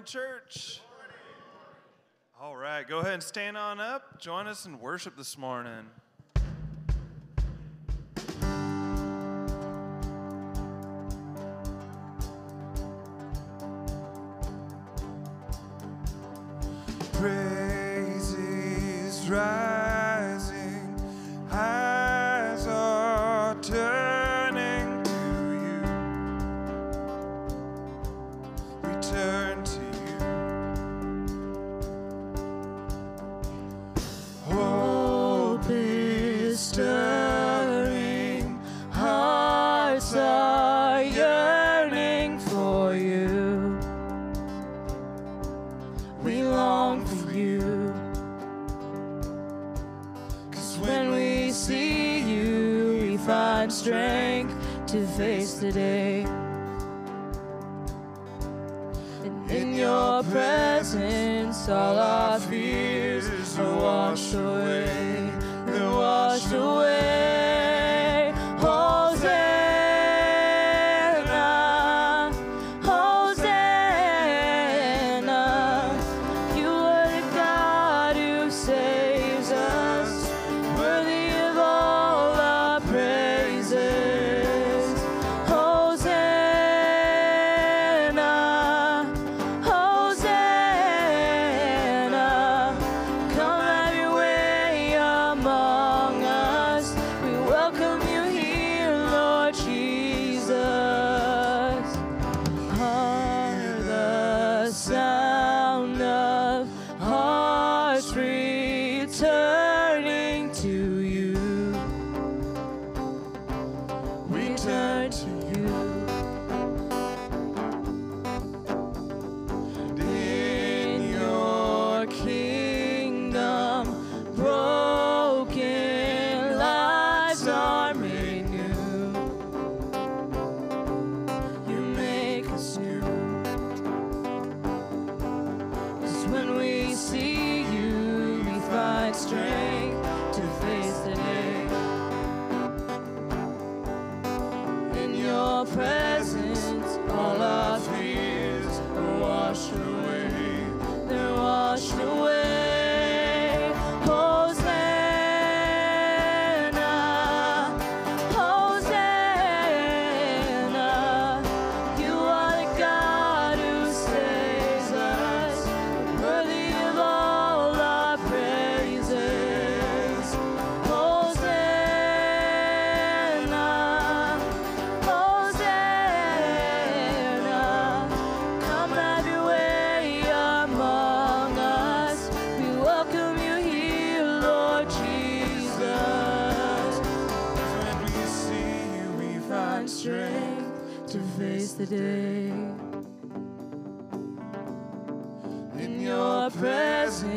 morning, church. All right, go ahead and stand on up. Join us in worship this morning.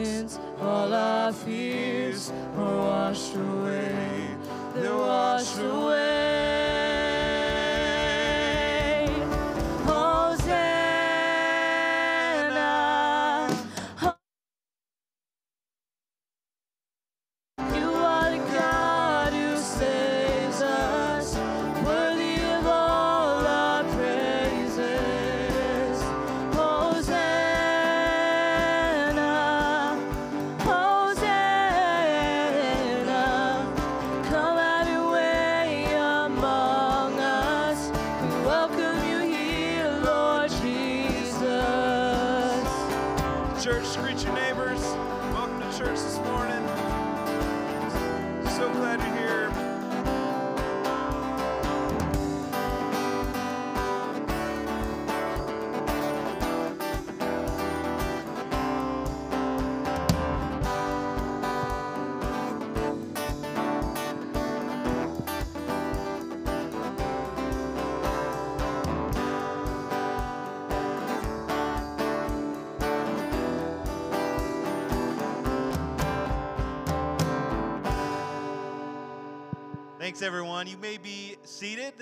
Presence, all our fears are washed away. They're washed away.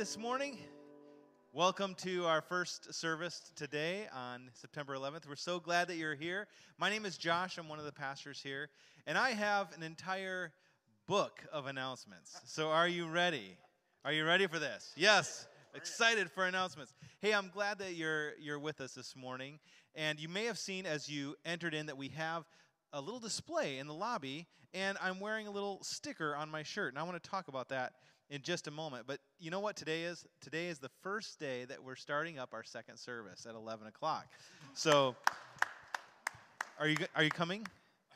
This morning. Welcome to our first service today on September 11th. We're so glad that you're here. My name is Josh. I'm one of the pastors here, and I have an entire book of announcements. So, are you ready? Are you ready for this? Yes. Excited for announcements. Hey, I'm glad that you're you're with us this morning. And you may have seen as you entered in that we have a little display in the lobby, and I'm wearing a little sticker on my shirt. And I want to talk about that in just a moment. But you know what today is? Today is the first day that we're starting up our second service at 11 o'clock. So, are you, are you coming?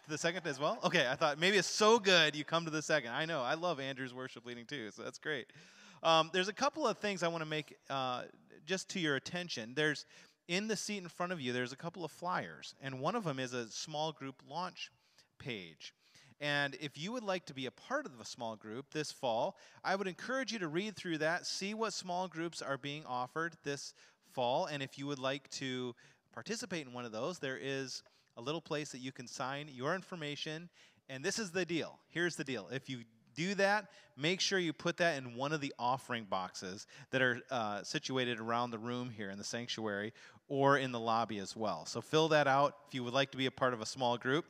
to the second as well? Okay, I thought maybe it's so good you come to the second. I know, I love Andrew's worship leading too, so that's great. Um, there's a couple of things I want to make uh, just to your attention. There's in the seat in front of you, there's a couple of flyers, and one of them is a small group launch page. And if you would like to be a part of a small group this fall, I would encourage you to read through that, see what small groups are being offered this fall, and if you would like to participate in one of those, there is a little place that you can sign your information. And this is the deal. Here's the deal. If you do that, make sure you put that in one of the offering boxes that are uh, situated around the room here in the sanctuary or in the lobby as well. So fill that out if you would like to be a part of a small group.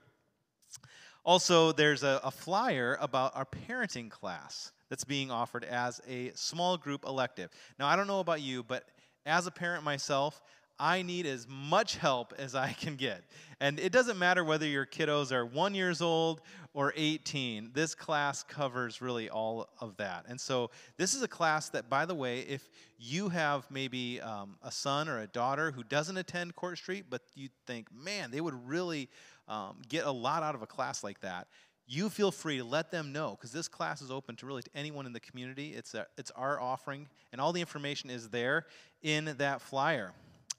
Also, there's a, a flyer about our parenting class that's being offered as a small group elective. Now, I don't know about you, but as a parent myself, I need as much help as I can get. And it doesn't matter whether your kiddos are one years old or 18. This class covers really all of that. And so this is a class that, by the way, if you have maybe um, a son or a daughter who doesn't attend Court Street, but you think, man, they would really um, get a lot out of a class like that, you feel free to let them know because this class is open to really to anyone in the community. It's, a, it's our offering, and all the information is there in that flyer.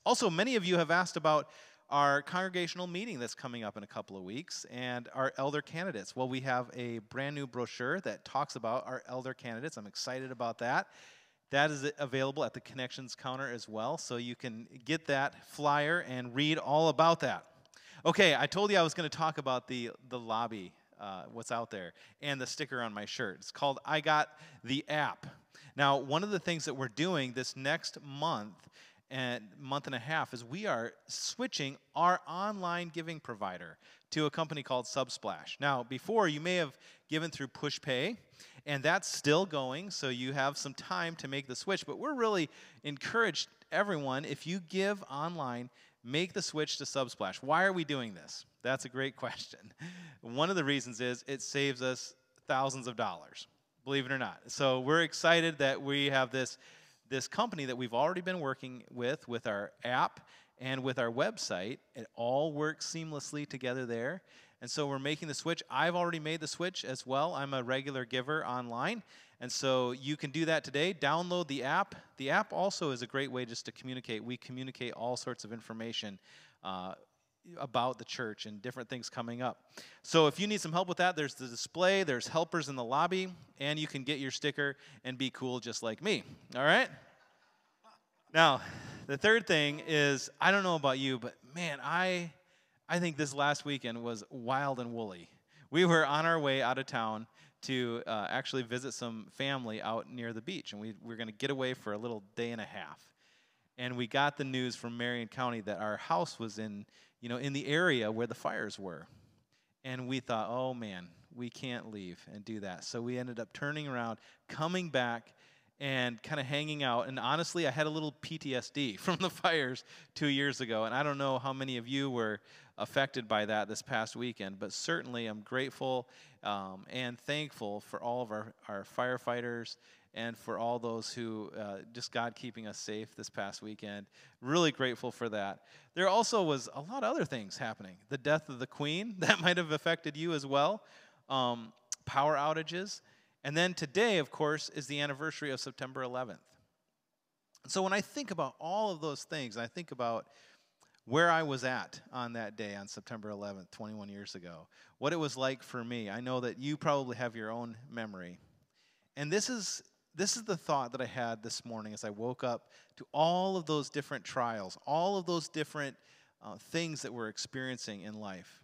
Also, many of you have asked about our congregational meeting that's coming up in a couple of weeks and our elder candidates. Well, we have a brand new brochure that talks about our elder candidates. I'm excited about that. That is available at the connections counter as well, so you can get that flyer and read all about that. Okay, I told you I was going to talk about the, the lobby, uh, what's out there, and the sticker on my shirt. It's called I Got the App. Now, one of the things that we're doing this next month and month and a half is we are switching our online giving provider to a company called Subsplash. Now, before you may have given through PushPay, and that's still going, so you have some time to make the switch. But we're really encouraged everyone if you give online, make the switch to Subsplash. Why are we doing this? That's a great question. One of the reasons is it saves us thousands of dollars, believe it or not. So we're excited that we have this this company that we've already been working with, with our app and with our website. It all works seamlessly together there. And so we're making the switch. I've already made the switch as well. I'm a regular giver online. And so you can do that today. Download the app. The app also is a great way just to communicate. We communicate all sorts of information uh, about the church and different things coming up. So if you need some help with that, there's the display, there's helpers in the lobby, and you can get your sticker and be cool just like me. All right? Now, the third thing is I don't know about you, but man, I I think this last weekend was wild and woolly. We were on our way out of town to uh, actually visit some family out near the beach, and we, we were going to get away for a little day and a half. And we got the news from Marion County that our house was in you know, in the area where the fires were. And we thought, oh man, we can't leave and do that. So we ended up turning around, coming back, and kind of hanging out. And honestly, I had a little PTSD from the fires two years ago. And I don't know how many of you were affected by that this past weekend, but certainly I'm grateful um, and thankful for all of our, our firefighters and for all those who uh, just God keeping us safe this past weekend. Really grateful for that. There also was a lot of other things happening. The death of the Queen, that might have affected you as well. Um, power outages. And then today, of course, is the anniversary of September 11th. So when I think about all of those things, I think about where I was at on that day on September 11th, 21 years ago, what it was like for me. I know that you probably have your own memory. And this is this is the thought that I had this morning as I woke up to all of those different trials, all of those different uh, things that we're experiencing in life.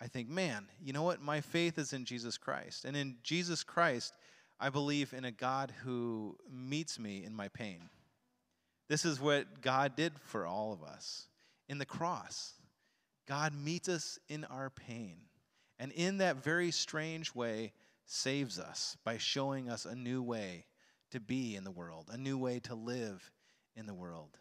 I think, man, you know what? My faith is in Jesus Christ. And in Jesus Christ, I believe in a God who meets me in my pain. This is what God did for all of us in the cross. God meets us in our pain. And in that very strange way, saves us by showing us a new way to be in the world, a new way to live in the world.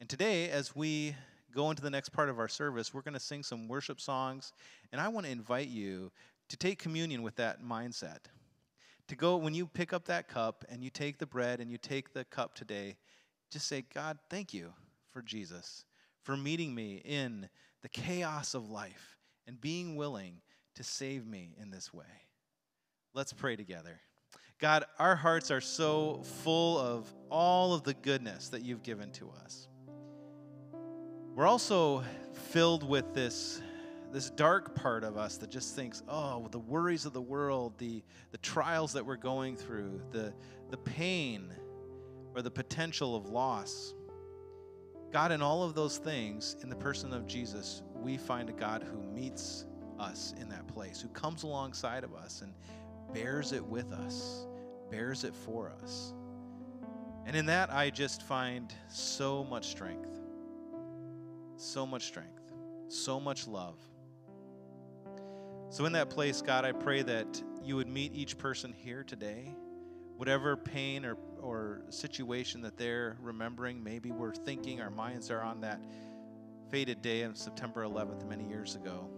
And today, as we go into the next part of our service, we're going to sing some worship songs. And I want to invite you to take communion with that mindset. To go, when you pick up that cup and you take the bread and you take the cup today, just say, God, thank you for Jesus, for meeting me in the chaos of life and being willing to save me in this way. Let's pray together. God, our hearts are so full of all of the goodness that you've given to us. We're also filled with this, this dark part of us that just thinks, oh, the worries of the world, the, the trials that we're going through, the, the pain or the potential of loss. God, in all of those things, in the person of Jesus, we find a God who meets us in that place, who comes alongside of us and bears it with us, bears it for us. And in that, I just find so much strength, so much strength, so much love. So, in that place, God, I pray that you would meet each person here today, whatever pain or, or situation that they're remembering. Maybe we're thinking, our minds are on that faded day of September 11th, many years ago.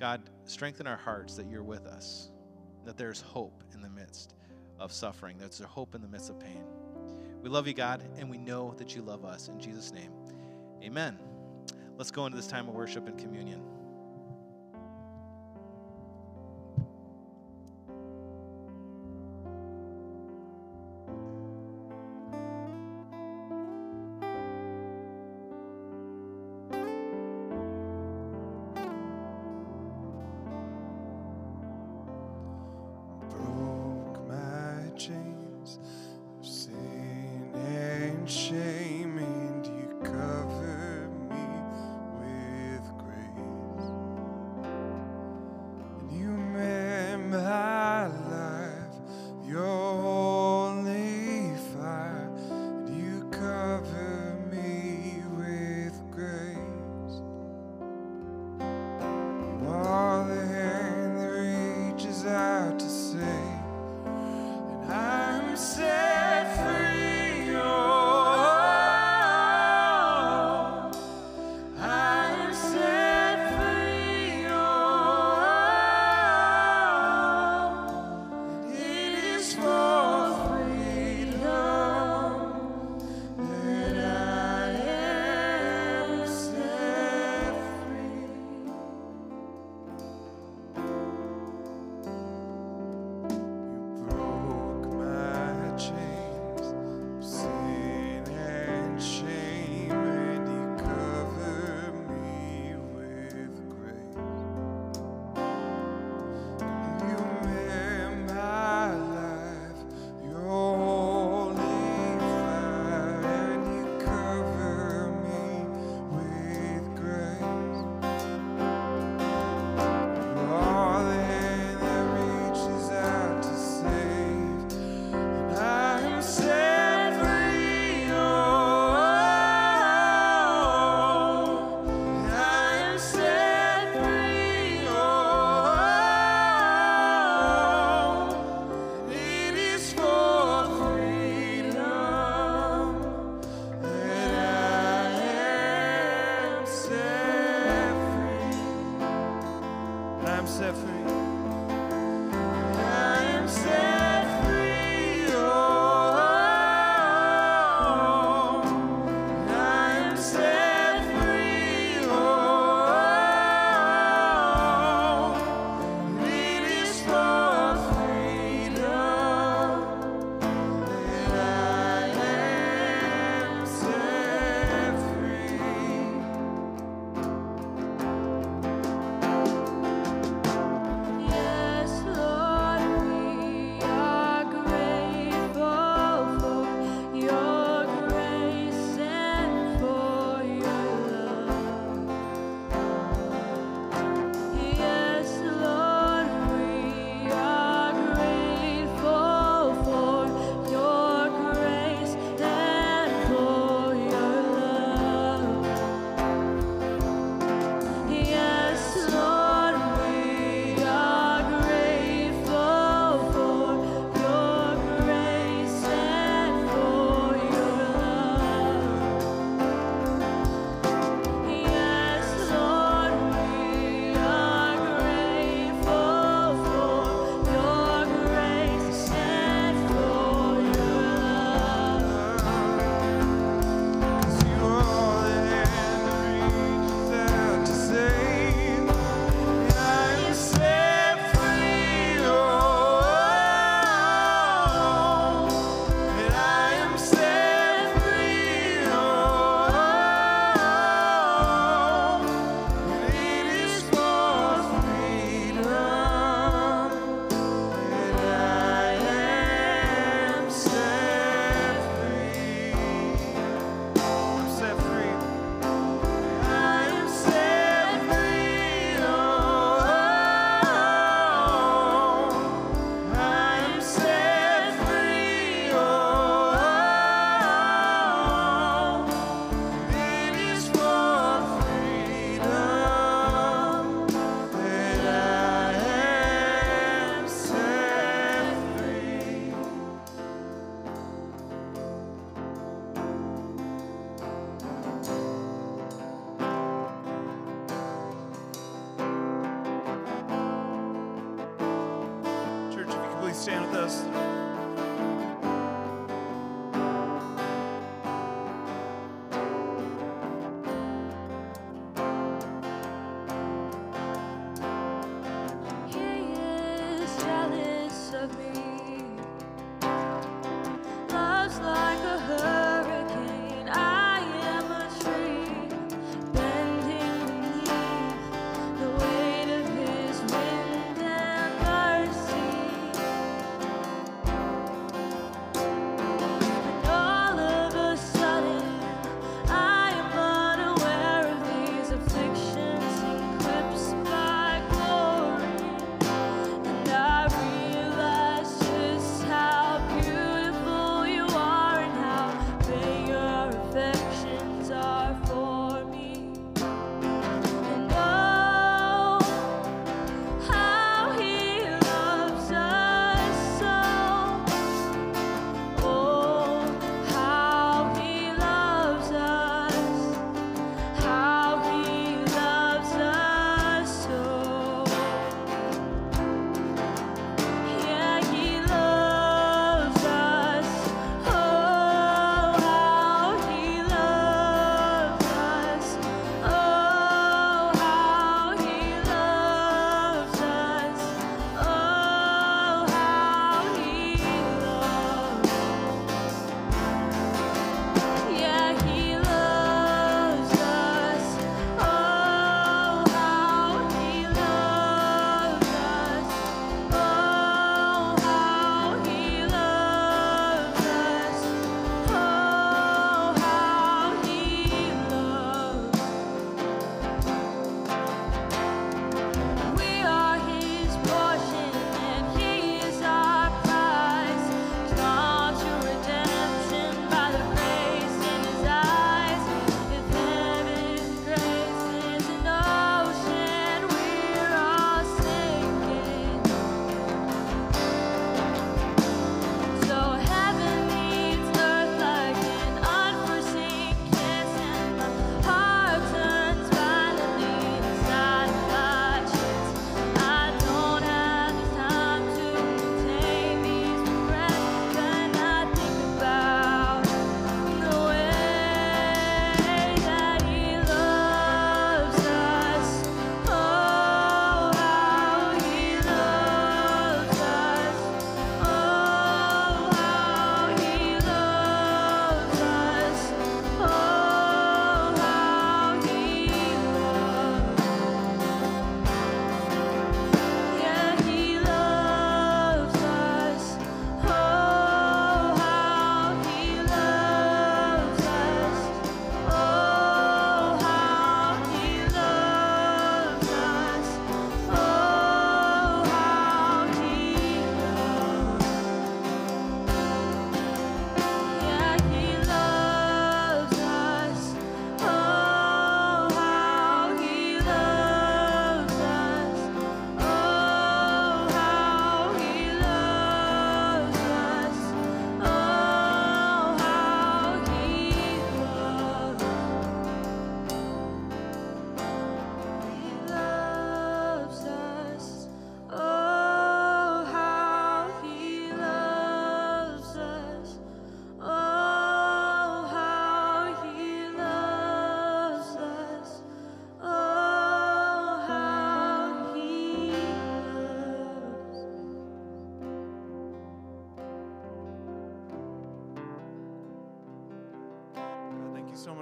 God, strengthen our hearts that you're with us that there's hope in the midst of suffering, that there's hope in the midst of pain. We love you, God, and we know that you love us. In Jesus' name, amen. Let's go into this time of worship and communion.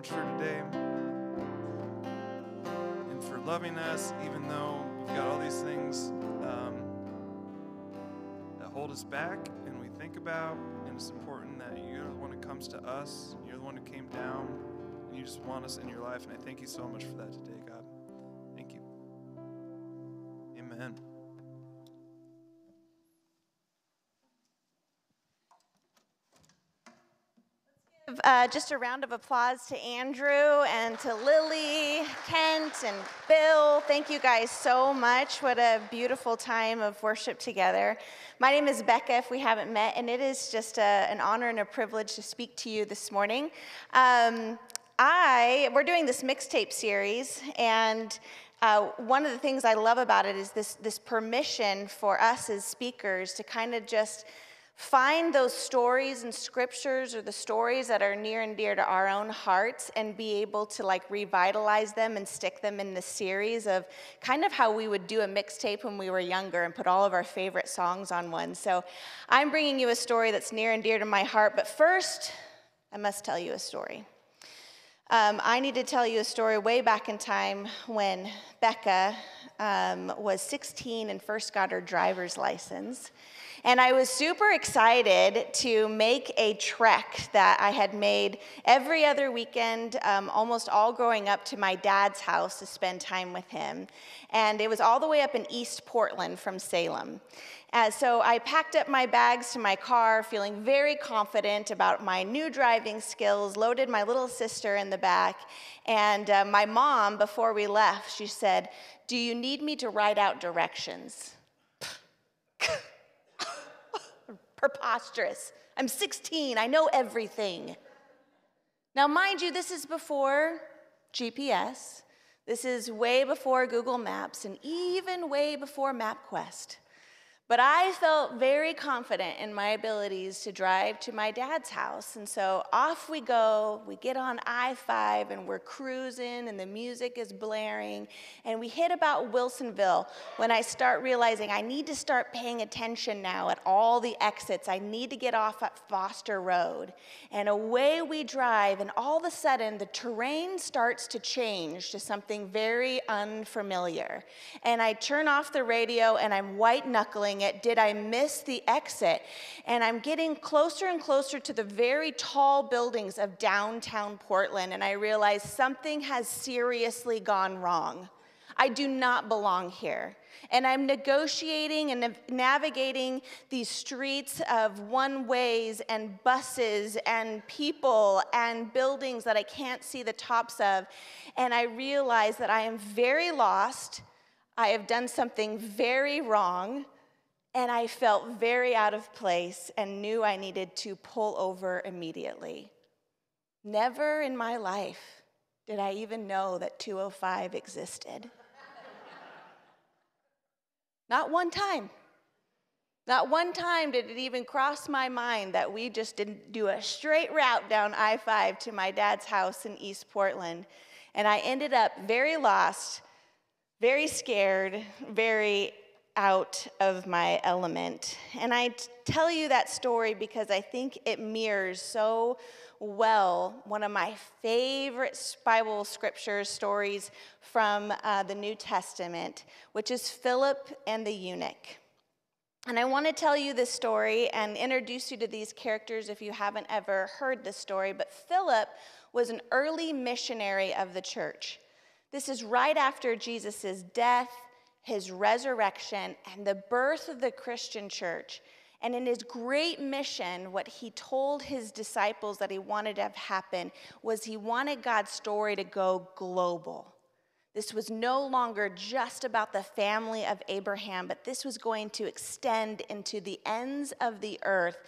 For today and for loving us, even though we've got all these things um, that hold us back and we think about. And it's important that you're the one who comes to us, you're the one who came down, and you just want us in your life. And I thank you so much for that today, God. Uh, just a round of applause to Andrew and to Lily, Kent, and Bill. Thank you guys so much. What a beautiful time of worship together. My name is Becca, if we haven't met, and it is just a, an honor and a privilege to speak to you this morning. Um, I, we're doing this mixtape series, and uh, one of the things I love about it is this, this permission for us as speakers to kind of just find those stories and scriptures or the stories that are near and dear to our own hearts and be able to like revitalize them and stick them in the series of kind of how we would do a mixtape when we were younger and put all of our favorite songs on one. So I'm bringing you a story that's near and dear to my heart, but first, I must tell you a story. Um, I need to tell you a story way back in time when Becca um, was 16 and first got her driver's license. And I was super excited to make a trek that I had made every other weekend, um, almost all growing up, to my dad's house to spend time with him. And it was all the way up in East Portland from Salem. Uh, so I packed up my bags to my car, feeling very confident about my new driving skills, loaded my little sister in the back. And uh, my mom, before we left, she said, Do you need me to write out directions? preposterous. I'm 16, I know everything. Now, mind you, this is before GPS, this is way before Google Maps, and even way before MapQuest. But I felt very confident in my abilities to drive to my dad's house. And so off we go. We get on I 5 and we're cruising, and the music is blaring. And we hit about Wilsonville when I start realizing I need to start paying attention now at all the exits. I need to get off at Foster Road. And away we drive, and all of a sudden the terrain starts to change to something very unfamiliar. And I turn off the radio and I'm white knuckling it, did I miss the exit? And I'm getting closer and closer to the very tall buildings of downtown Portland, and I realize something has seriously gone wrong. I do not belong here. And I'm negotiating and navigating these streets of one ways and buses and people and buildings that I can't see the tops of. And I realize that I am very lost. I have done something very wrong. And I felt very out of place and knew I needed to pull over immediately. Never in my life did I even know that 205 existed. Not one time. Not one time did it even cross my mind that we just didn't do a straight route down I 5 to my dad's house in East Portland. And I ended up very lost, very scared, very out of my element. And I tell you that story because I think it mirrors so well one of my favorite Bible scripture stories from uh, the New Testament, which is Philip and the eunuch. And I want to tell you this story and introduce you to these characters if you haven't ever heard this story. But Philip was an early missionary of the church. This is right after Jesus' death his resurrection, and the birth of the Christian church. And in his great mission, what he told his disciples that he wanted to have happen was he wanted God's story to go global. This was no longer just about the family of Abraham, but this was going to extend into the ends of the earth.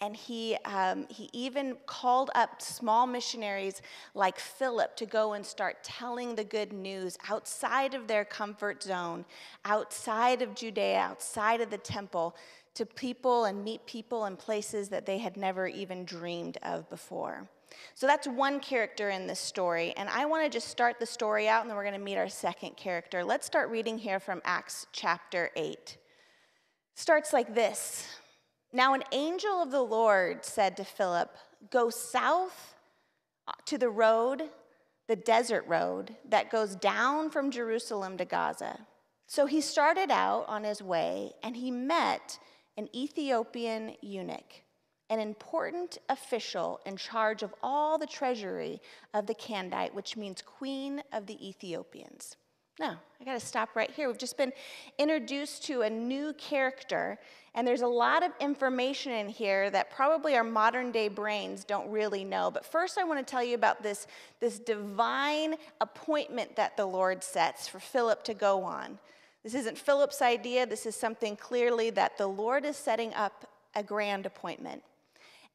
And he, um, he even called up small missionaries like Philip to go and start telling the good news outside of their comfort zone, outside of Judea, outside of the temple, to people and meet people in places that they had never even dreamed of before. So that's one character in this story. And I want to just start the story out, and then we're going to meet our second character. Let's start reading here from Acts chapter 8. starts like this Now, an angel of the Lord said to Philip, Go south uh, to the road, the desert road that goes down from Jerusalem to Gaza. So he started out on his way, and he met an Ethiopian eunuch an important official in charge of all the treasury of the Kandake, which means queen of the Ethiopians. Now, I got to stop right here. We've just been introduced to a new character, and there's a lot of information in here that probably our modern day brains don't really know. But first, I want to tell you about this, this divine appointment that the Lord sets for Philip to go on. This isn't Philip's idea, this is something clearly that the Lord is setting up a grand appointment.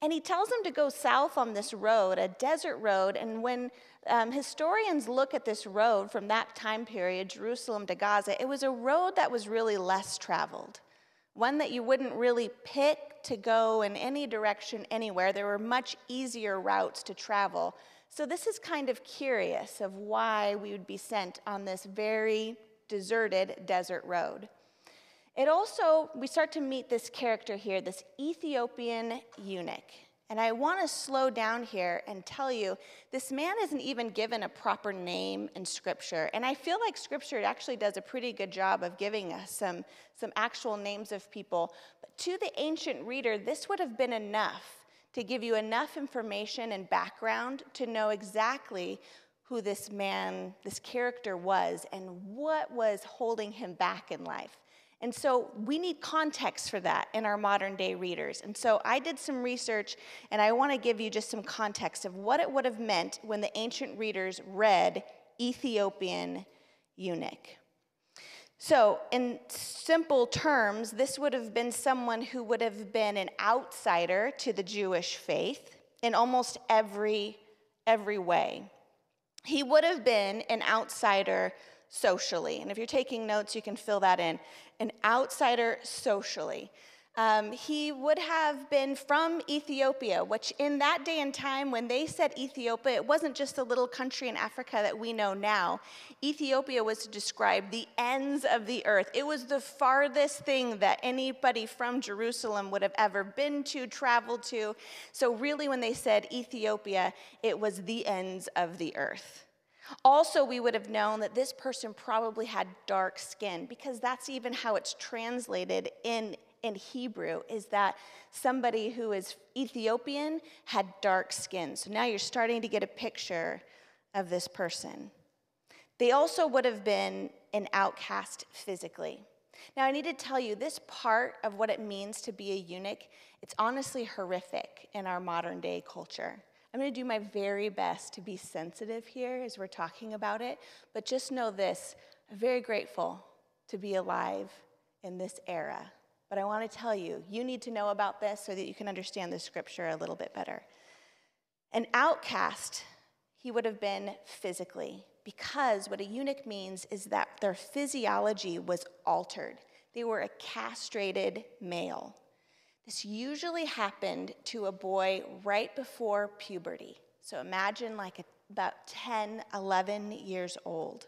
And he tells them to go south on this road, a desert road. And when um, historians look at this road from that time period, Jerusalem to Gaza, it was a road that was really less traveled, one that you wouldn't really pick to go in any direction anywhere. There were much easier routes to travel. So, this is kind of curious of why we would be sent on this very deserted desert road. It also, we start to meet this character here, this Ethiopian eunuch. And I want to slow down here and tell you this man isn't even given a proper name in Scripture. And I feel like Scripture actually does a pretty good job of giving us some, some actual names of people. But to the ancient reader, this would have been enough to give you enough information and background to know exactly who this man, this character was, and what was holding him back in life. And so we need context for that in our modern day readers. And so I did some research and I want to give you just some context of what it would have meant when the ancient readers read Ethiopian eunuch. So, in simple terms, this would have been someone who would have been an outsider to the Jewish faith in almost every, every way. He would have been an outsider socially. And if you're taking notes, you can fill that in an outsider socially. Um, he would have been from Ethiopia, which in that day and time, when they said Ethiopia, it wasn't just a little country in Africa that we know now. Ethiopia was to describe the ends of the earth. It was the farthest thing that anybody from Jerusalem would have ever been to, traveled to. So, really, when they said Ethiopia, it was the ends of the earth. Also, we would have known that this person probably had dark skin because that's even how it's translated in, in Hebrew is that somebody who is Ethiopian had dark skin. So now you're starting to get a picture of this person. They also would have been an outcast physically. Now, I need to tell you, this part of what it means to be a eunuch, it's honestly horrific in our modern day culture. I'm going to do my very best to be sensitive here as we're talking about it, but just know this I'm very grateful to be alive in this era. But I want to tell you, you need to know about this so that you can understand the scripture a little bit better. An outcast, he would have been physically, because what a eunuch means is that their physiology was altered. They were a castrated male. This usually happened to a boy right before puberty. So imagine like a, about 10, 11 years old.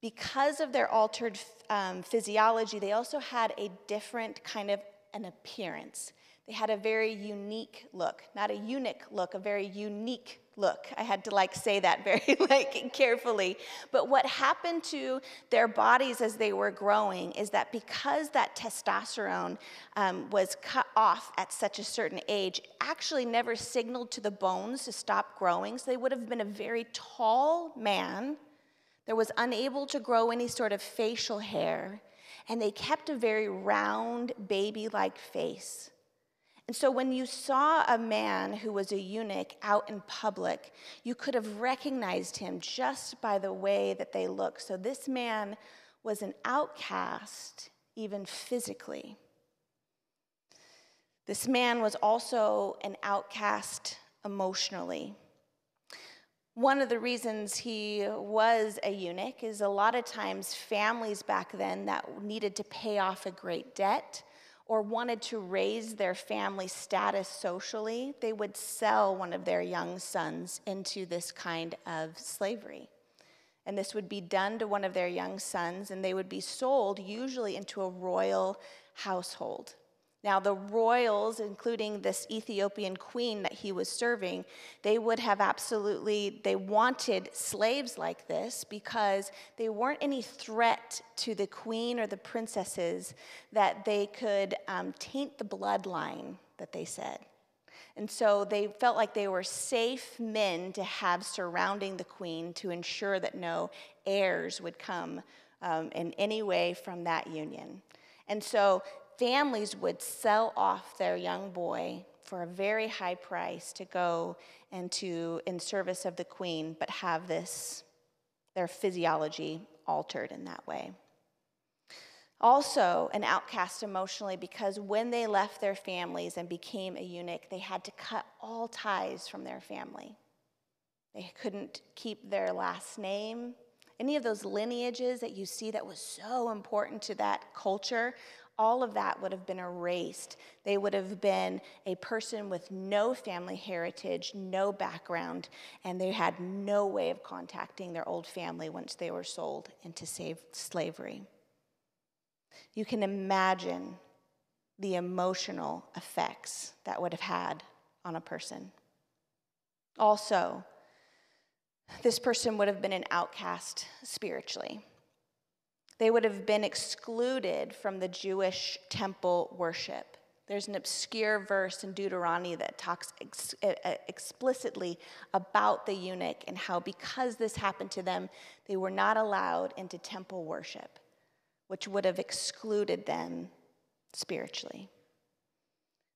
Because of their altered um, physiology, they also had a different kind of an appearance. They had a very unique look, not a eunuch look, a very unique look. I had to like say that very like carefully. But what happened to their bodies as they were growing is that because that testosterone um, was cut off at such a certain age, actually never signaled to the bones to stop growing. So they would have been a very tall man that was unable to grow any sort of facial hair, and they kept a very round, baby like face. And so when you saw a man who was a eunuch out in public, you could have recognized him just by the way that they looked. So this man was an outcast, even physically. This man was also an outcast emotionally. One of the reasons he was a eunuch is a lot of times families back then that needed to pay off a great debt or wanted to raise their family status socially, they would sell one of their young sons into this kind of slavery. And this would be done to one of their young sons, and they would be sold usually into a royal household. Now, the royals, including this Ethiopian queen that he was serving, they would have absolutely, they wanted slaves like this because they weren't any threat to the queen or the princesses that they could um, taint the bloodline, that they said. And so they felt like they were safe men to have surrounding the queen to ensure that no heirs would come um, in any way from that union. And so families would sell off their young boy for a very high price to go and to in service of the queen but have this their physiology altered in that way Also, an outcast emotionally because when they left their families and became a eunuch, they had to cut all ties from their family. They couldn't keep their last name. Any of those lineages that you see that was so important to that culture, all of that would have been erased. They would have been a person with no family heritage, no background, and they had no way of contacting their old family once they were sold into slavery. You can imagine the emotional effects that would have had on a person. Also, this person would have been an outcast spiritually. They would have been excluded from the Jewish temple worship. There's an obscure verse in Deuteronomy that talks ex- explicitly about the eunuch and how, because this happened to them, they were not allowed into temple worship, which would have excluded them spiritually.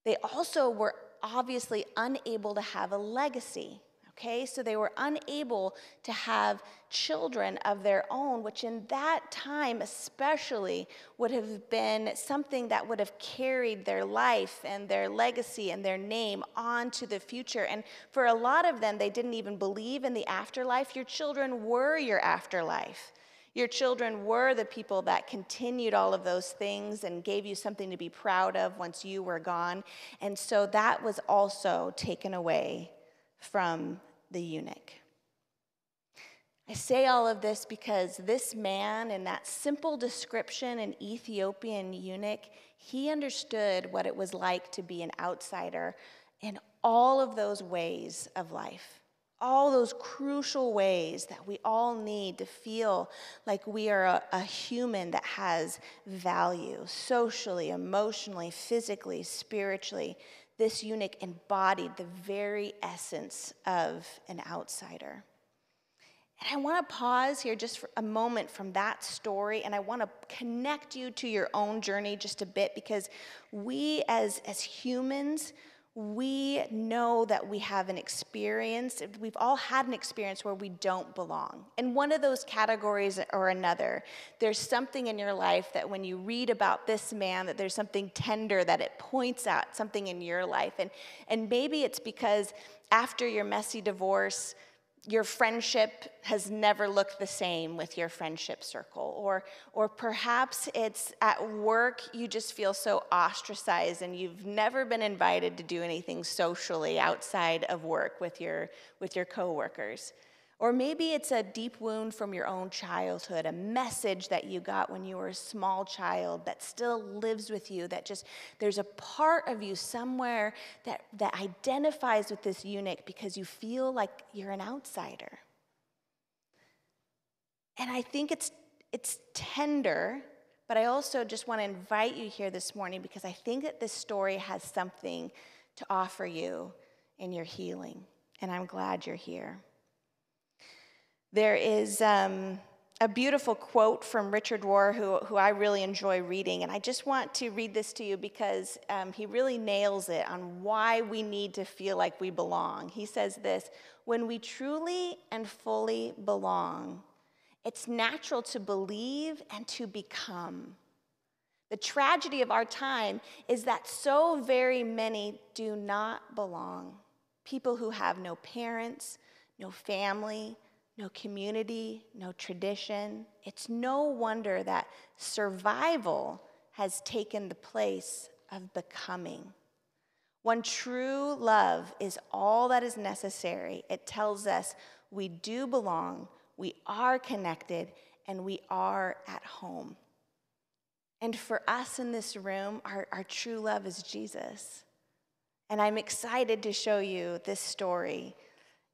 They also were obviously unable to have a legacy okay? So they were unable to have children of their own, which in that time especially would have been something that would have carried their life and their legacy and their name on to the future. And for a lot of them, they didn't even believe in the afterlife. Your children were your afterlife. Your children were the people that continued all of those things and gave you something to be proud of once you were gone. And so that was also taken away from the eunuch. I say all of this because this man, in that simple description, an Ethiopian eunuch, he understood what it was like to be an outsider in all of those ways of life, all those crucial ways that we all need to feel like we are a, a human that has value socially, emotionally, physically, spiritually this eunuch embodied the very essence of an outsider. And I want to pause here just for a moment from that story, and I want to connect you to your own journey just a bit because we, as, as humans, we know that we have an experience, we've all had an experience where we don't belong. In one of those categories or another, there's something in your life that when you read about this man, that there's something tender that it points out something in your life. And, and maybe it's because after your messy divorce, your friendship has never looked the same with your friendship circle. Or, or perhaps it's at work, you just feel so ostracized and you've never been invited to do anything socially outside of work with your, with your coworkers. Or maybe it's a deep wound from your own childhood, a message that you got when you were a small child that still lives with you, that just there's a part of you somewhere that, that identifies with this eunuch because you feel like you're an outsider. And I think it's, it's tender, but I also just want to invite you here this morning because I think that this story has something to offer you in your healing. And I'm glad you're here. There is um, a beautiful quote from Richard Rohr, who, who I really enjoy reading, and I just want to read this to you because um, he really nails it on why we need to feel like we belong. He says this When we truly and fully belong, it's natural to believe and to become. The tragedy of our time is that so very many do not belong. People who have no parents, no family, no community, no tradition. It's no wonder that survival has taken the place of becoming. When true love is all that is necessary, it tells us we do belong, we are connected, and we are at home. And for us in this room, our, our true love is Jesus. And I'm excited to show you this story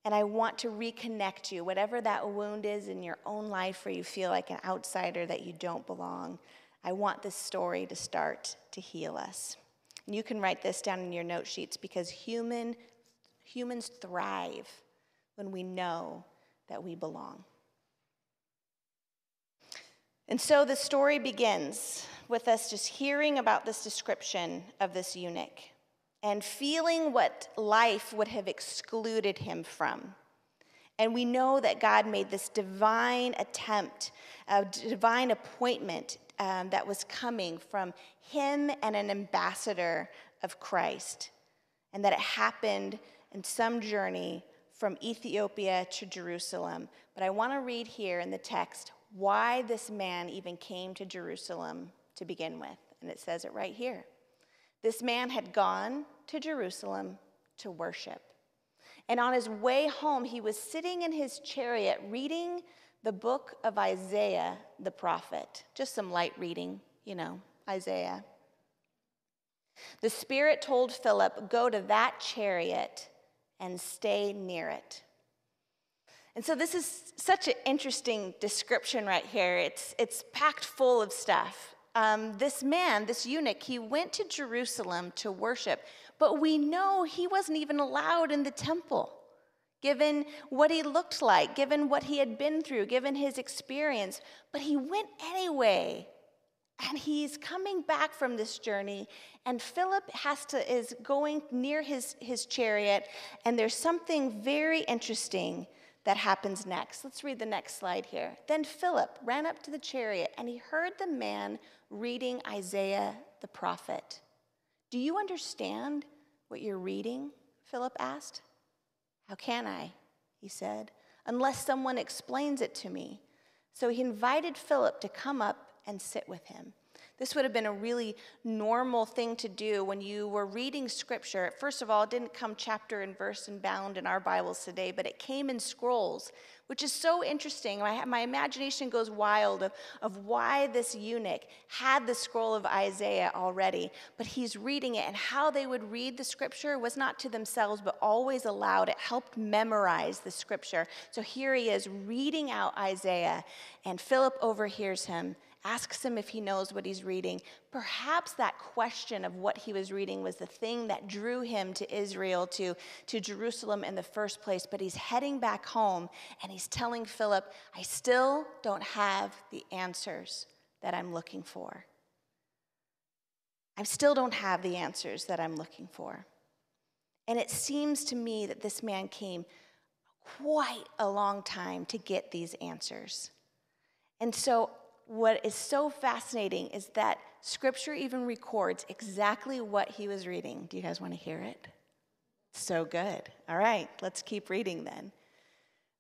and I want to reconnect you, whatever that wound is in your own life where you feel like an outsider, that you don't belong. I want this story to start to heal us. And you can write this down in your note sheets because human, humans thrive when we know that we belong. And so the story begins with us just hearing about this description of this eunuch and feeling what life would have excluded him from. And we know that God made this divine attempt, a divine appointment um, that was coming from him and an ambassador of Christ, and that it happened in some journey from Ethiopia to Jerusalem. But I want to read here in the text why this man even came to Jerusalem to begin with. And it says it right here. This man had gone to Jerusalem to worship. And on his way home, he was sitting in his chariot reading the book of Isaiah the prophet. Just some light reading, you know, Isaiah. The Spirit told Philip, Go to that chariot and stay near it. And so this is such an interesting description right here. It's, it's packed full of stuff. Um, this man, this eunuch, he went to Jerusalem to worship, but we know he wasn't even allowed in the temple, given what he looked like, given what he had been through, given his experience. But he went anyway. And he's coming back from this journey, and Philip has to is going near his, his chariot, and there's something very interesting that happens next. Let's read the next slide here. Then Philip ran up to the chariot, and he heard the man reading Isaiah the prophet. Do you understand what you're reading? Philip asked. How can I? He said, unless someone explains it to me. So he invited Philip to come up and sit with him. This would have been a really normal thing to do when you were reading scripture. First of all, it didn't come chapter and verse and bound in our Bibles today, but it came in scrolls, which is so interesting. My, my imagination goes wild of, of why this eunuch had the scroll of Isaiah already, but he's reading it, and how they would read the scripture was not to themselves, but always aloud. It helped memorize the scripture. So here he is reading out Isaiah, and Philip overhears him asks him if he knows what he's reading. Perhaps that question of what he was reading was the thing that drew him to Israel, to, to Jerusalem in the first place. But he's heading back home and he's telling Philip, I still don't have the answers that I'm looking for. I still don't have the answers that I'm looking for. And it seems to me that this man came quite a long time to get these answers. And so what is so fascinating is that scripture even records exactly what he was reading. Do you guys want to hear it? So good. All right, let's keep reading then.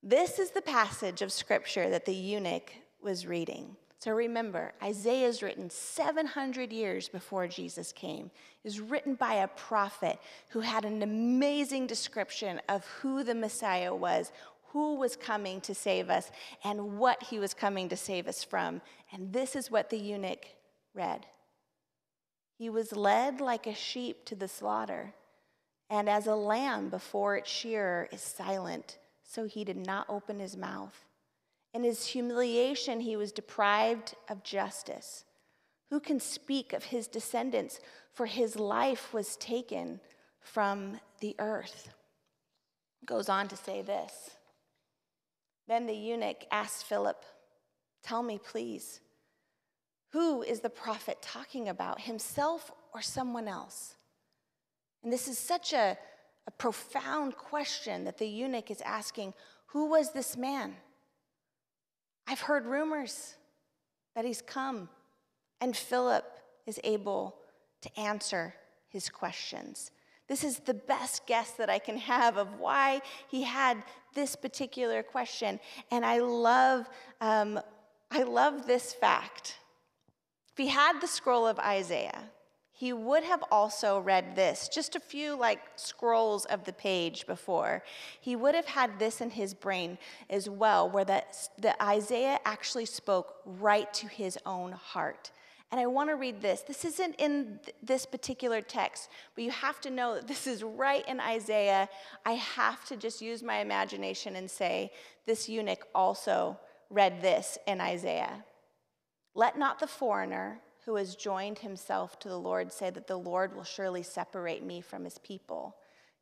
This is the passage of scripture that the eunuch was reading. So remember, Isaiah is written 700 years before Jesus came. is written by a prophet who had an amazing description of who the Messiah was, who was coming to save us and what he was coming to save us from. And this is what the eunuch read He was led like a sheep to the slaughter, and as a lamb before its shearer is silent, so he did not open his mouth. In his humiliation, he was deprived of justice. Who can speak of his descendants? For his life was taken from the earth. Goes on to say this then the eunuch asked Philip, Tell me, please, who is the prophet talking about, himself or someone else? And this is such a, a profound question that the eunuch is asking Who was this man? I've heard rumors that he's come, and Philip is able to answer his questions. This is the best guess that I can have of why he had this particular question. And I love, um, I love this fact. If he had the scroll of Isaiah, he would have also read this, just a few like scrolls of the page before. He would have had this in his brain as well, where that, that Isaiah actually spoke right to his own heart. And I want to read this. This isn't in th- this particular text, but you have to know that this is right in Isaiah. I have to just use my imagination and say, this eunuch also read this in Isaiah. Let not the foreigner who has joined himself to the Lord say that the Lord will surely separate me from his people.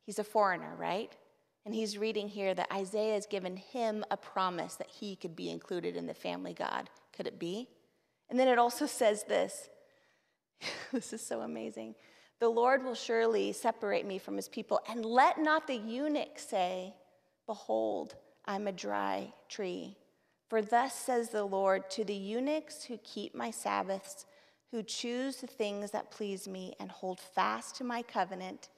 He's a foreigner, right? And he's reading here that Isaiah has given him a promise that he could be included in the family God. Could it be? And then it also says this this is so amazing. The Lord will surely separate me from his people, and let not the eunuch say, Behold, I'm a dry tree. For thus says the Lord to the eunuchs who keep my Sabbaths, who choose the things that please me and hold fast to my covenant,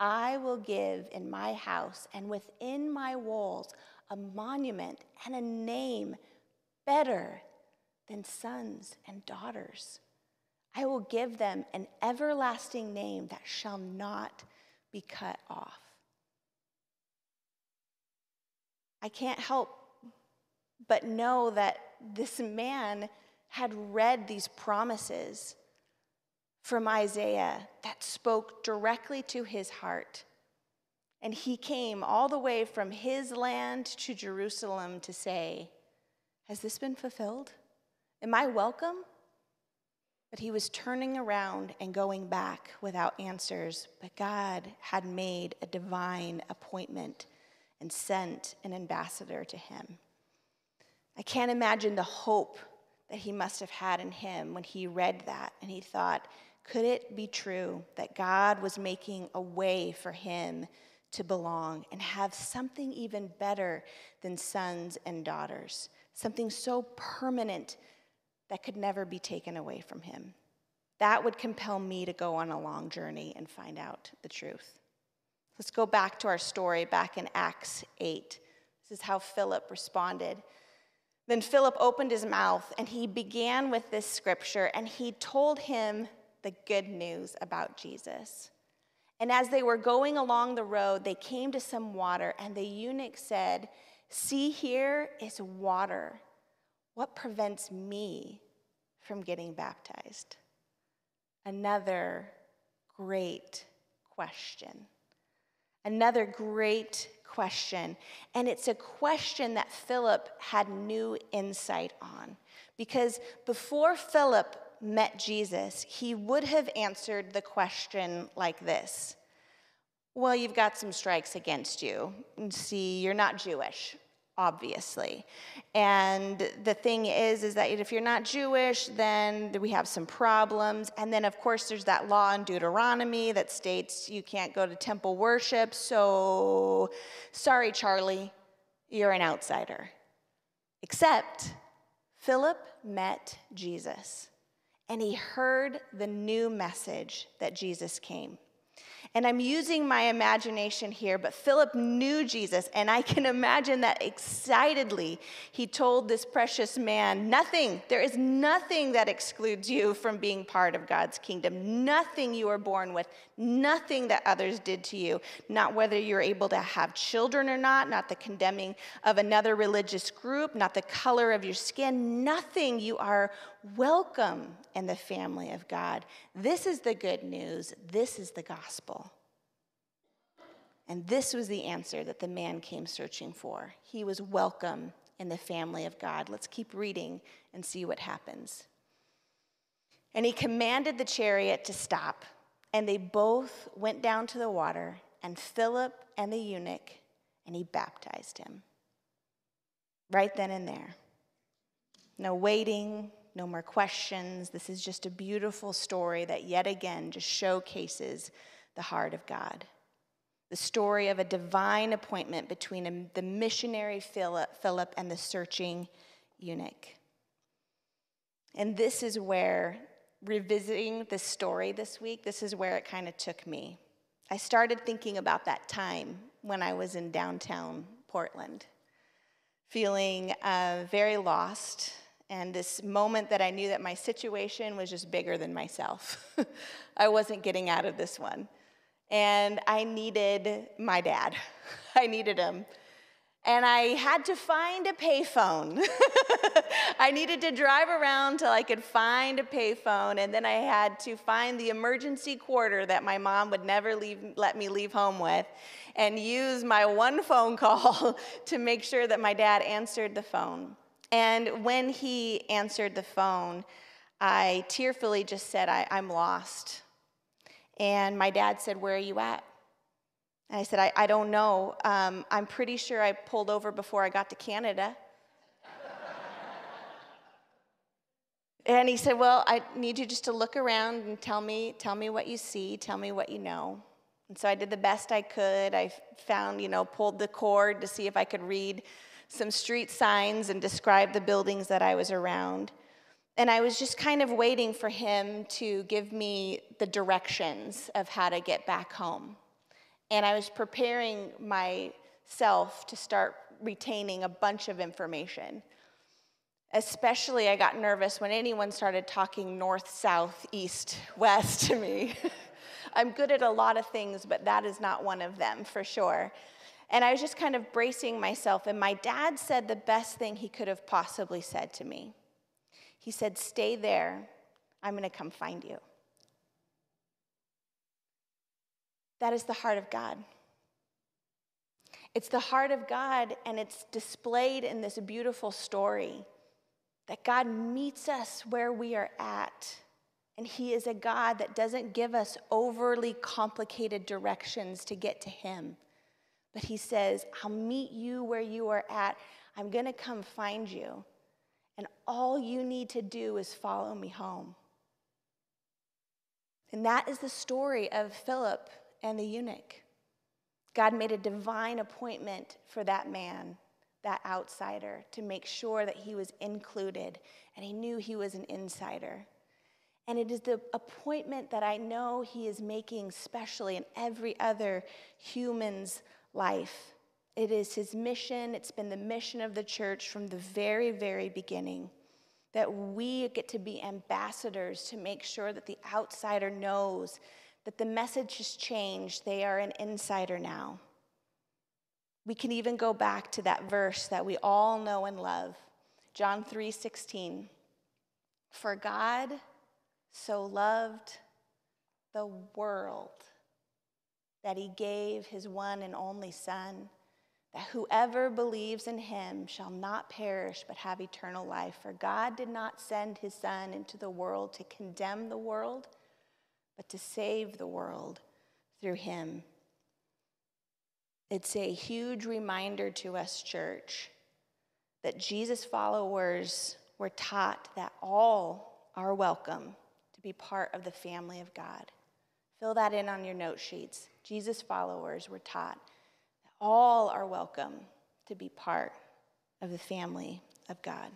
I will give in my house and within my walls a monument and a name better than sons and daughters. I will give them an everlasting name that shall not be cut off. I can't help but know that this man had read these promises from Isaiah that spoke directly to his heart. And he came all the way from his land to Jerusalem to say, Has this been fulfilled? Am I welcome? But he was turning around and going back without answers. But God had made a divine appointment and sent an ambassador to him. I can't imagine the hope that he must have had in him when he read that and he thought, could it be true that God was making a way for him to belong and have something even better than sons and daughters? Something so permanent that could never be taken away from him. That would compel me to go on a long journey and find out the truth. Let's go back to our story back in Acts 8. This is how Philip responded. Then Philip opened his mouth and he began with this scripture and he told him the good news about Jesus. And as they were going along the road, they came to some water, and the eunuch said, See, here is water. What prevents me from getting baptized? Another great question. Another great question. And it's a question that Philip had new insight on. Because before Philip met Jesus, he would have answered the question like this Well, you've got some strikes against you. See, you're not Jewish obviously. And the thing is is that if you're not Jewish, then we have some problems. And then of course there's that law in Deuteronomy that states you can't go to temple worship. So sorry Charlie, you're an outsider. Except Philip met Jesus and he heard the new message that Jesus came. And I'm using my imagination here, but Philip knew Jesus, and I can imagine that excitedly he told this precious man, Nothing, there is nothing that excludes you from being part of God's kingdom. Nothing you are born with, nothing that others did to you, not whether you're able to have children or not, not the condemning of another religious group, not the color of your skin, nothing. You are welcome in the family of God. This is the good news, this is the gospel. And this was the answer that the man came searching for. He was welcome in the family of God. Let's keep reading and see what happens. And he commanded the chariot to stop, and they both went down to the water, and Philip and the eunuch, and he baptized him. Right then and there. No waiting, no more questions. This is just a beautiful story that yet again just showcases the heart of God. The story of a divine appointment between the missionary Philip and the searching eunuch. And this is where, revisiting the story this week, this is where it kind of took me. I started thinking about that time when I was in downtown Portland, feeling uh, very lost, and this moment that I knew that my situation was just bigger than myself. I wasn't getting out of this one. And I needed my dad. I needed him. And I had to find a payphone. I needed to drive around till I could find a payphone, and then I had to find the emergency quarter that my mom would never leave, let me leave home with, and use my one phone call to make sure that my dad answered the phone. And when he answered the phone, I tearfully just said, I, am lost. And my dad said, Where are you at? And I said, I, I don't know. Um, I'm pretty sure I pulled over before I got to Canada. and he said, Well, I need you just to look around and tell me, tell me what you see, tell me what you know. And so I did the best I could. I found, you know, pulled the cord to see if I could read some street signs and describe the buildings that I was around. And I was just kind of waiting for him to give me the directions of how to get back home. And I was preparing myself to start retaining a bunch of information. Especially, I got nervous when anyone started talking north, south, east, west to me. I'm good at a lot of things, but that is not one of them for sure. And I was just kind of bracing myself, and my dad said the best thing he could have possibly said to me. He said, Stay there, I'm gonna come find you. That is the heart of God. It's the heart of God, and it's displayed in this beautiful story that God meets us where we are at. And He is a God that doesn't give us overly complicated directions to get to Him. But He says, I'll meet you where you are at. I'm going to come find you. And all you need to do is follow me home. And that is the story of Philip and the eunuch. God made a divine appointment for that man that outsider to make sure that he was included and he knew he was an insider. And it is the appointment that I know he is making, especially in every other human's life. It is his mission, it's been the mission of the church from the very, very beginning that we get to be ambassadors to make sure that the outsider knows that the message has changed. They are an insider now. We can even go back to that verse that we all know and love, John 3:16. For God so loved the world that he gave his one and only son that whoever believes in him shall not perish but have eternal life. For God did not send his son into the world to condemn the world, but to save the world through him. It's a huge reminder to us, church, that Jesus followers were taught that all are welcome to be part of the family of God. Fill that in on your note sheets. Jesus followers were taught that all are welcome to be part of the family of God.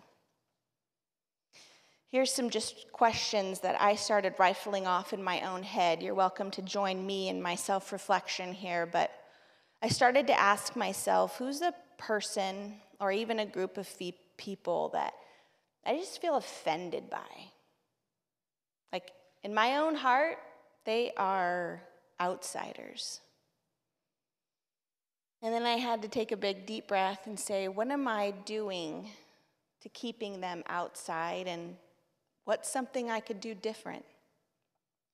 Here's some just questions that I started rifling off in my own head. You're welcome to join me in my self reflection here, but I started to ask myself who's the person or even a group of people that I just feel offended by? Like in my own heart, they are outsiders. And then I had to take a big deep breath and say, what am I doing to keeping them outside? And what's something I could do different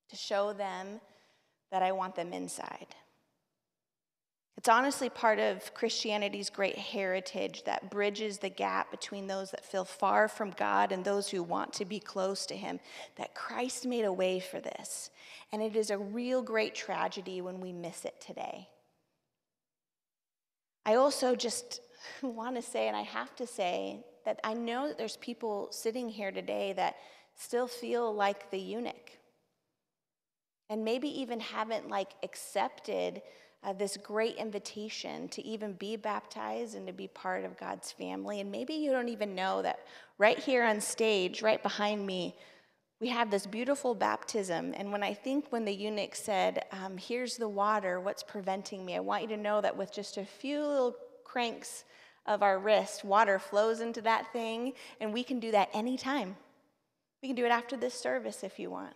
to show them that I want them inside? It's honestly part of Christianity's great heritage that bridges the gap between those that feel far from God and those who want to be close to Him. That Christ made a way for this. And it is a real great tragedy when we miss it today. I also just want to say, and I have to say, that I know that there's people sitting here today that still feel like the eunuch and maybe even haven't like accepted uh, this great invitation to even be baptized and to be part of God's family. And maybe you don't even know that right here on stage, right behind me, we have this beautiful baptism. And when I think when the eunuch said, um, Here's the water, what's preventing me? I want you to know that with just a few little cranks of our wrist, water flows into that thing, and we can do that anytime. We can do it after this service if you want.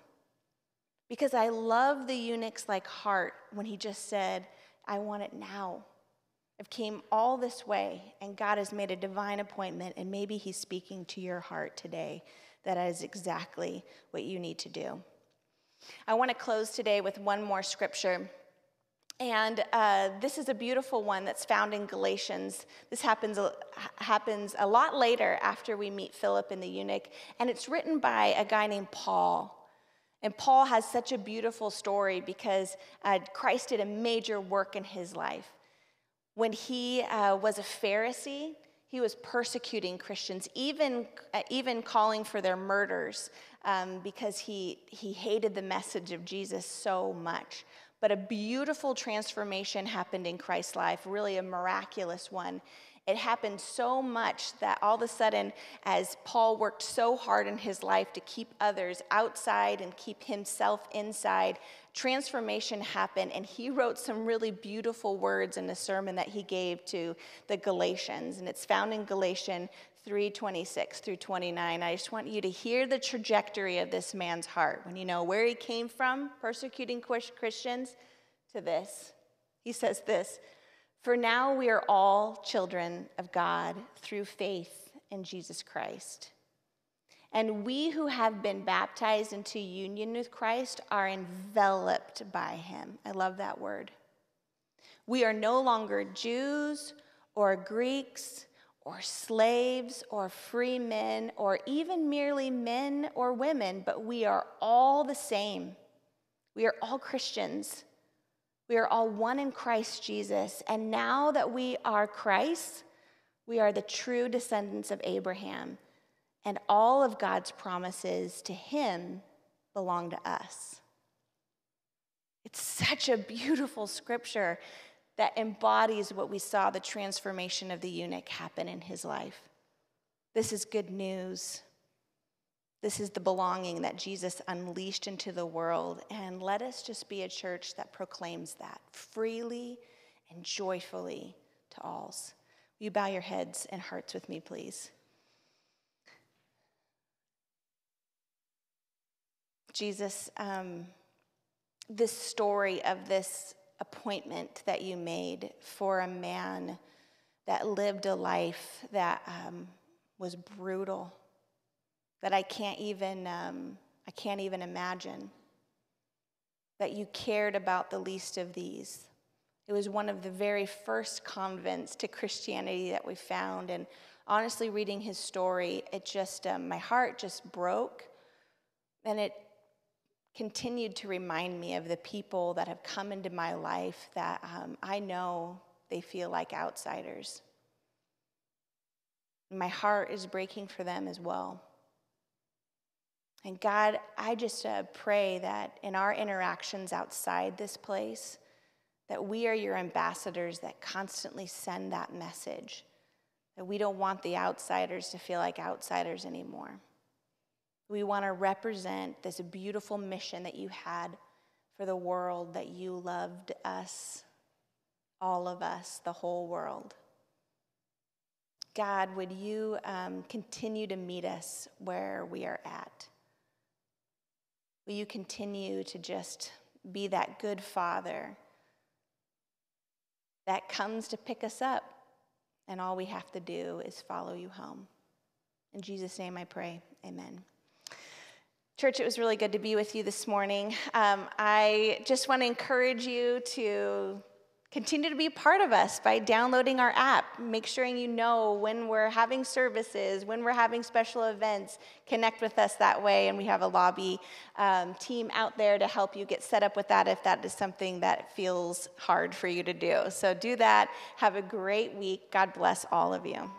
Because I love the eunuch's like heart when he just said, I want it now. I've came all this way and God has made a divine appointment and maybe he's speaking to your heart today that is exactly what you need to do. I want to close today with one more scripture. And uh, this is a beautiful one that's found in Galatians. This happens, happens a lot later after we meet Philip and the eunuch. And it's written by a guy named Paul. And Paul has such a beautiful story because uh, Christ did a major work in his life. When he uh, was a Pharisee, he was persecuting Christians, even, uh, even calling for their murders um, because he, he hated the message of Jesus so much. But a beautiful transformation happened in Christ's life, really a miraculous one. It happened so much that all of a sudden, as Paul worked so hard in his life to keep others outside and keep himself inside, transformation happened. And he wrote some really beautiful words in a sermon that he gave to the Galatians. And it's found in Galatians 3:26 through 29. I just want you to hear the trajectory of this man's heart. When you know where he came from, persecuting Christians, to this. He says this For now we are all children of God through faith in Jesus Christ. And we who have been baptized into union with Christ are enveloped by him. I love that word. We are no longer Jews or Greeks or slaves or free men or even merely men or women, but we are all the same. We are all Christians. We are all one in Christ Jesus. And now that we are Christ, we are the true descendants of Abraham. And all of God's promises to him belong to us. It's such a beautiful scripture that embodies what we saw the transformation of the eunuch happen in his life. This is good news. This is the belonging that Jesus unleashed into the world. And let us just be a church that proclaims that freely and joyfully to all. Will you bow your heads and hearts with me, please? Jesus, um, this story of this appointment that you made for a man that lived a life that um, was brutal that I can't even, um, I can't even imagine. That you cared about the least of these. It was one of the very first convents to Christianity that we found. And honestly, reading his story, it just, um, my heart just broke. And it continued to remind me of the people that have come into my life that um, I know they feel like outsiders. My heart is breaking for them as well. And God, I just uh, pray that in our interactions outside this place, that we are your ambassadors that constantly send that message. That we don't want the outsiders to feel like outsiders anymore. We want to represent this beautiful mission that you had for the world, that you loved us, all of us, the whole world. God, would you um, continue to meet us where we are at? Will you continue to just be that good father that comes to pick us up, and all we have to do is follow you home? In Jesus' name I pray. Amen. Church, it was really good to be with you this morning. Um, I just want to encourage you to Continue to be part of us by downloading our app. Make sure you know when we're having services, when we're having special events. Connect with us that way, and we have a lobby um, team out there to help you get set up with that if that is something that feels hard for you to do. So do that. Have a great week. God bless all of you.